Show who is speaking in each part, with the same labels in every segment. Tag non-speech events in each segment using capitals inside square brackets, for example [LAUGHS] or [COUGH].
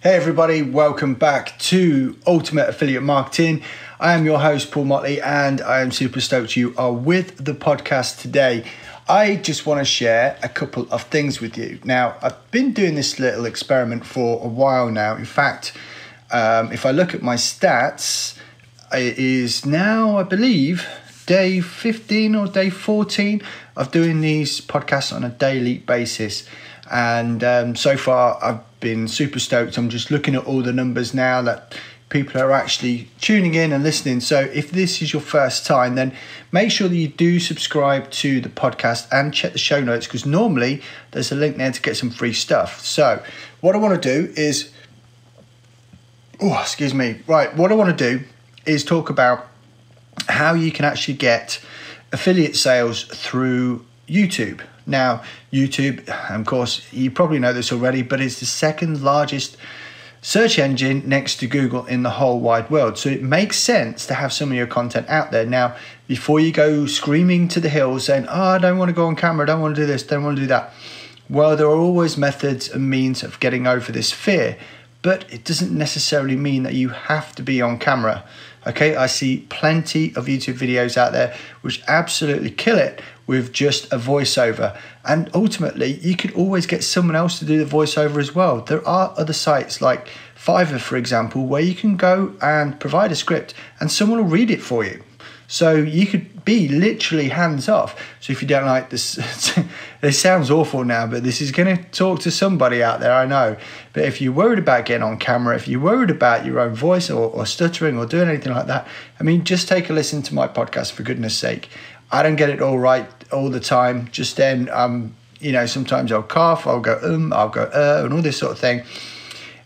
Speaker 1: Hey, everybody, welcome back to Ultimate Affiliate Marketing. I am your host, Paul Mottley, and I am super stoked you are with the podcast today. I just want to share a couple of things with you. Now, I've been doing this little experiment for a while now. In fact, um, if I look at my stats, it is now, I believe, day 15 or day 14 of doing these podcasts on a daily basis. And um, so far, I've been super stoked. I'm just looking at all the numbers now that people are actually tuning in and listening. So if this is your first time, then make sure that you do subscribe to the podcast and check the show notes because normally there's a link there to get some free stuff. So what I want to do is, oh, excuse me. Right, what I want to do is talk about how you can actually get affiliate sales through YouTube. Now, YouTube, of course, you probably know this already, but it's the second largest search engine next to Google in the whole wide world. So it makes sense to have some of your content out there. Now, before you go screaming to the hills saying, oh, I don't want to go on camera, I don't want to do this, don't want to do that. Well, there are always methods and means of getting over this fear, but it doesn't necessarily mean that you have to be on camera. Okay, I see plenty of YouTube videos out there which absolutely kill it with just a voiceover. And ultimately, you could always get someone else to do the voiceover as well. There are other sites like Fiverr, for example, where you can go and provide a script and someone will read it for you. So you could be literally hands off. So if you don't like this, [LAUGHS] this sounds awful now, but this is going to talk to somebody out there, I know. But if you're worried about getting on camera, if you're worried about your own voice or, or stuttering or doing anything like that, I mean, just take a listen to my podcast for goodness sake. I don't get it all right all the time. Just then, um, you know, sometimes I'll cough, I'll go um, I'll go uh, and all this sort of thing.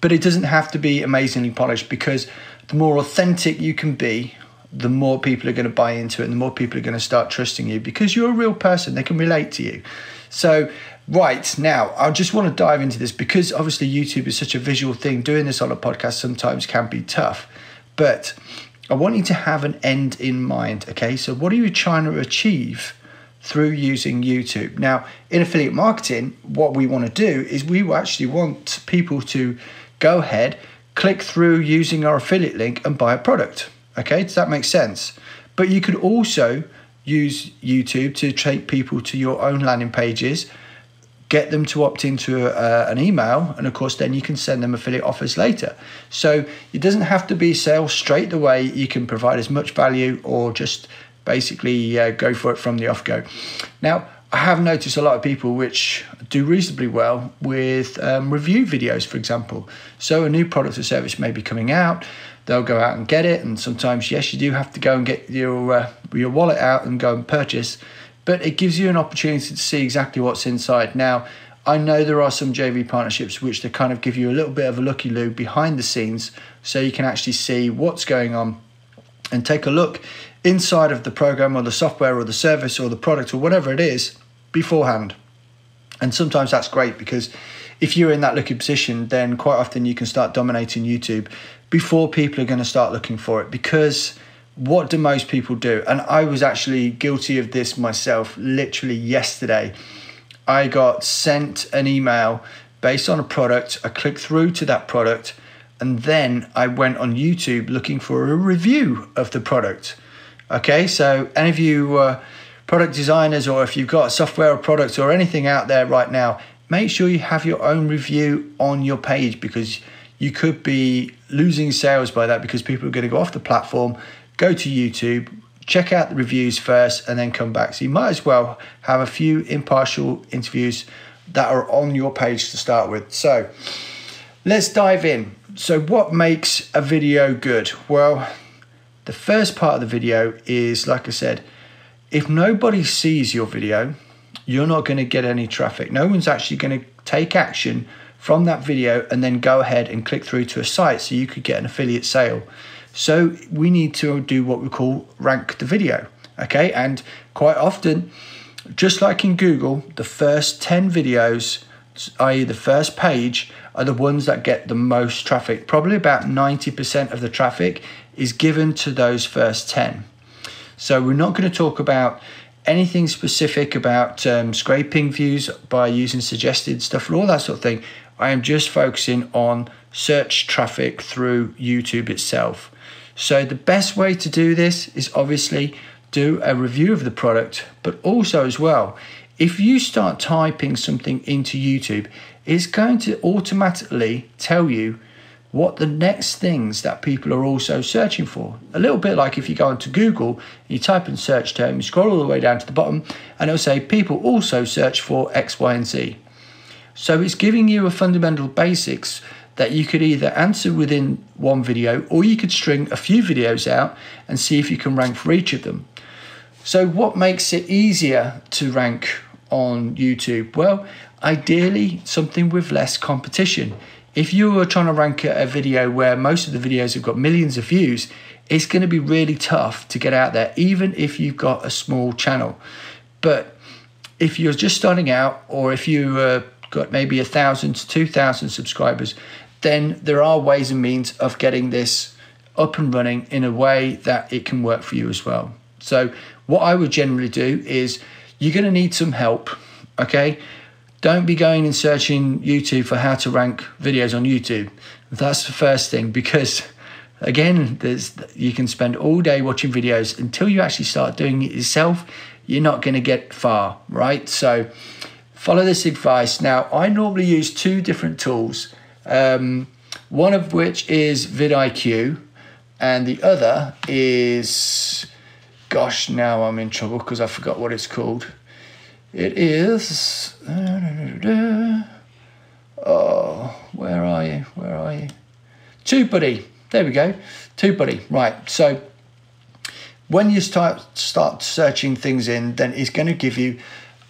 Speaker 1: But it doesn't have to be amazingly polished because the more authentic you can be, the more people are going to buy into it and the more people are going to start trusting you because you're a real person. They can relate to you. So, right now, I just want to dive into this because obviously YouTube is such a visual thing. Doing this on a podcast sometimes can be tough. But I want you to have an end in mind. Okay, so what are you trying to achieve through using YouTube? Now, in affiliate marketing, what we want to do is we actually want people to go ahead, click through using our affiliate link, and buy a product. Okay, does that make sense? But you could also use YouTube to take people to your own landing pages get them to opt into a, an email and of course then you can send them affiliate offers later. So it doesn't have to be sales straight away. You can provide as much value or just basically uh, go for it from the off go now i have noticed a lot of people which do reasonably well with um, review videos for example. So a new product or service may be coming out they'll go out and get it and sometimes yes you do have to go and get your uh, your wallet out and go and purchase but it gives you an opportunity to see exactly what's inside. Now, I know there are some JV partnerships which they kind of give you a little bit of a looky loo behind the scenes so you can actually see what's going on and take a look inside of the program or the software or the service or the product or whatever it is beforehand. And sometimes that's great because if you're in that lucky position, then quite often you can start dominating YouTube before people are going to start looking for it because what do most people do? And I was actually guilty of this myself literally yesterday. I got sent an email based on a product. I clicked through to that product and then I went on YouTube looking for a review of the product. Okay, so any of you uh, product designers or if you've got software or product or anything out there right now, make sure you have your own review on your page because you could be losing sales by that because people are going to go off the platform go to YouTube, check out the reviews first, and then come back. So you might as well have a few impartial interviews that are on your page to start with. So let's dive in. So, what makes a video good? Well, the first part of the video is like I said, if nobody sees your video, you're not going to get any traffic. No one's actually going to take action from that video and then go ahead and click through to a site so you could get an affiliate sale. So we need to do what we call rank the video. Okay, and quite often, just like in Google, the first 10 videos, i.e., the first page, are the ones that get the most traffic. Probably about 90% of the traffic is given to those first 10. So we're not going to talk about anything specific about um, scraping views by using suggested stuff and all that sort of thing. I am just focusing on search traffic through YouTube itself. So, the best way to do this is obviously do a review of the product, but also as well, if you start typing something into YouTube, it's going to automatically tell you what the next things that people are also searching for. A little bit like if you go onto Google, you type in search term, you scroll all the way down to the bottom, and it'll say people also search for X, Y, and Z. So it's giving you a fundamental basics that you could either answer within one video or you could string a few videos out and see if you can rank for each of them. So, what makes it easier to rank on YouTube? Well, ideally, something with less competition. If you were trying to rank a video where most of the videos have got millions of views, it's going to be really tough to get out there, even if you've got a small channel. But if you're just starting out, or if you uh, got maybe a thousand to two thousand subscribers, then there are ways and means of getting this up and running in a way that it can work for you as well. So, what I would generally do is you're going to need some help, okay? Don't be going and searching YouTube for how to rank videos on YouTube. That's the first thing [LAUGHS] because again, there's you can spend all day watching videos until you actually start doing it yourself. You're not going to get far, right? So follow this advice. Now, I normally use two different tools. Um, one of which is vidIQ, and the other is, gosh, now I'm in trouble because I forgot what it's called. It is. Oh, where are you? Where are you? TubeBuddy. There we go. TubeBuddy. Right. So when you start start searching things in, then it's going to give you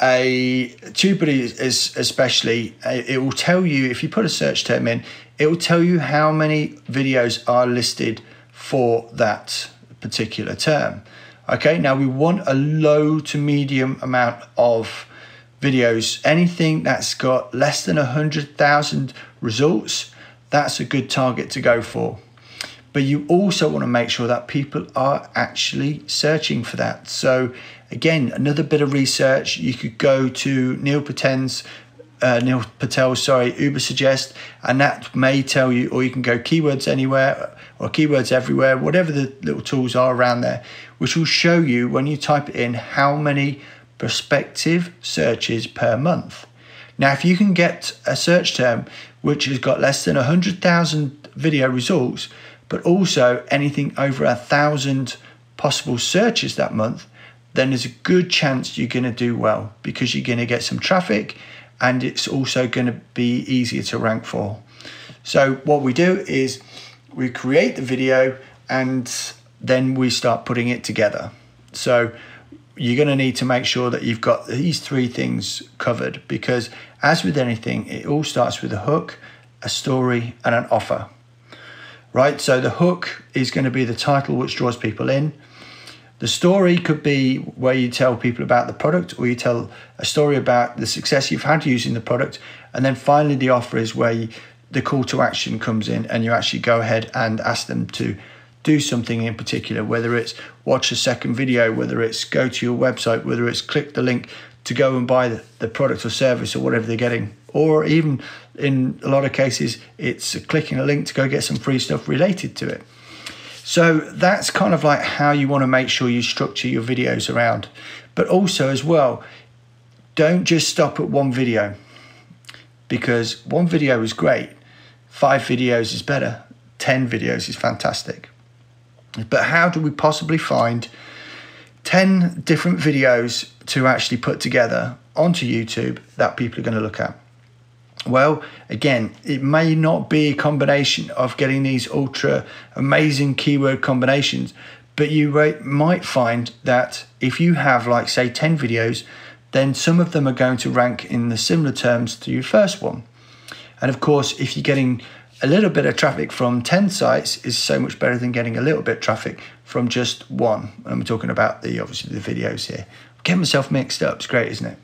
Speaker 1: a TubeBuddy is especially. Uh, it will tell you if you put a search term in, it will tell you how many videos are listed for that particular term. Okay, now we want a low to medium amount of videos. Anything that's got less than 100,000 results, that's a good target to go for. But you also want to make sure that people are actually searching for that. So, again, another bit of research, you could go to Neil Patel's uh, Neil Patel, sorry, Ubersuggest, and that may tell you, or you can go keywords anywhere or keywords everywhere, whatever the little tools are around there, which will show you when you type in how many prospective searches per month. Now, if you can get a search term which has got less than 100,000 video results, but also anything over a thousand possible searches that month, then there's a good chance you're going to do well because you're going to get some traffic and it's also going to be easier to rank for. So, what we do is we create the video and then we start putting it together. So, you're going to need to make sure that you've got these three things covered because, as with anything, it all starts with a hook, a story, and an offer. Right? So, the hook is going to be the title which draws people in. The story could be where you tell people about the product or you tell a story about the success you've had using the product. And then finally, the offer is where you, the call to action comes in and you actually go ahead and ask them to do something in particular, whether it's watch a second video, whether it's go to your website, whether it's click the link to go and buy the, the product or service or whatever they're getting. Or even in a lot of cases, it's clicking a link to go get some free stuff related to it. So that's kind of like how you want to make sure you structure your videos around. But also, as well, don't just stop at one video because one video is great, five videos is better, 10 videos is fantastic. But how do we possibly find 10 different videos to actually put together onto YouTube that people are going to look at? Well, again, it may not be a combination of getting these ultra amazing keyword combinations, but you might find that if you have, like, say, 10 videos, then some of them are going to rank in the similar terms to your first one. And of course, if you're getting a little bit of traffic from 10 sites is so much better than getting a little bit of traffic from just one. And we're talking about the obviously the videos here. Getting myself mixed up. It's great, isn't it?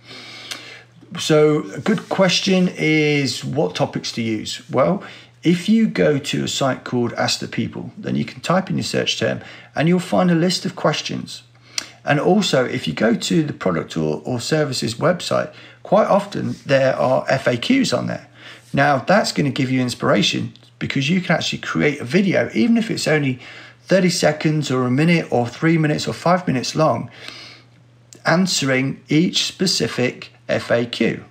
Speaker 1: So, a good question is what topics to use? Well, if you go to a site called Ask the People, then you can type in your search term and you'll find a list of questions. And also, if you go to the product or, or services website, quite often there are FAQs on there. Now, that's going to give you inspiration because you can actually create a video, even if it's only 30 seconds or a minute or three minutes or five minutes long, answering each specific FAQ.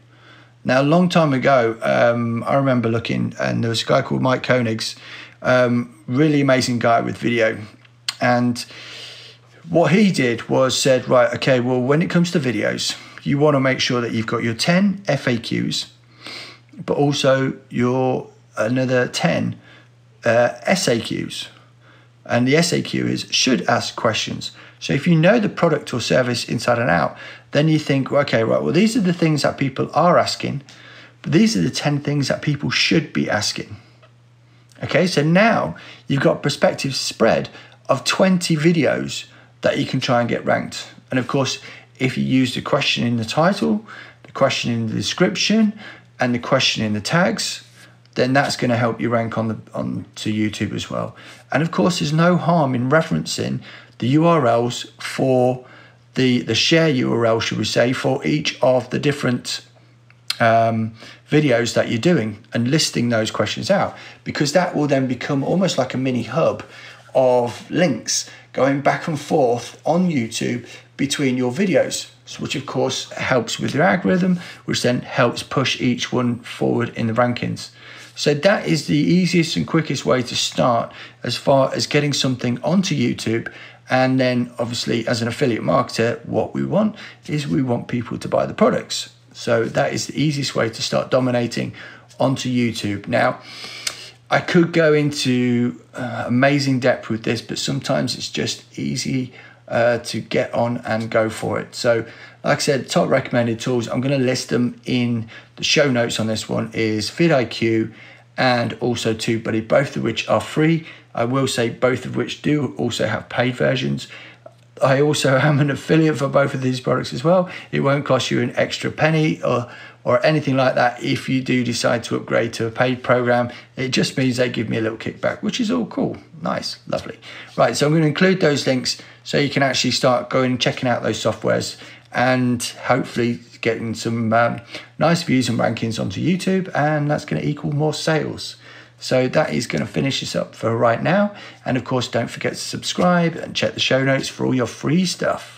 Speaker 1: Now, a long time ago, um, I remember looking, and there was a guy called Mike Koenigs, um, really amazing guy with video. And what he did was said, right, okay, well, when it comes to videos, you want to make sure that you've got your 10 FAQs, but also your another 10 uh, SAQs. And the SAQ is should ask questions. So if you know the product or service inside and out, then you think, okay, right, well, these are the things that people are asking, but these are the 10 things that people should be asking. Okay, so now you've got perspective spread of 20 videos that you can try and get ranked. And of course, if you use the question in the title, the question in the description, and the question in the tags, then that's going to help you rank on the on to YouTube as well. And of course, there's no harm in referencing the URLs for the the share URL, should we say, for each of the different um, videos that you're doing and listing those questions out because that will then become almost like a mini hub of links going back and forth on YouTube between your videos, which of course helps with your algorithm, which then helps push each one forward in the rankings. So that is the easiest and quickest way to start as far as getting something onto YouTube. And then obviously as an affiliate marketer, what we want is we want people to buy the products. So that is the easiest way to start dominating onto YouTube. Now, I could go into uh, amazing depth with this, but sometimes it's just easy uh, to get on and go for it. So, like I said, top recommended tools, I'm going to list them in the show notes on this one is vidIQ and also TubeBuddy, both of which are free. I will say both of which do also have paid versions. I also [LAUGHS] am an affiliate for both of these products as well. It won't cost you an extra penny or or anything like that if you do decide to upgrade to a paid program. It just means they give me a little kickback, which is all cool. Nice, lovely. Right, so I'm going to include those links so you can actually start going and checking out those softwares and hopefully getting some um, nice views and rankings onto YouTube, and that's going to equal more sales. So that is going to finish us up for right now. And of course, don't forget to subscribe and check the show notes for all your free stuff.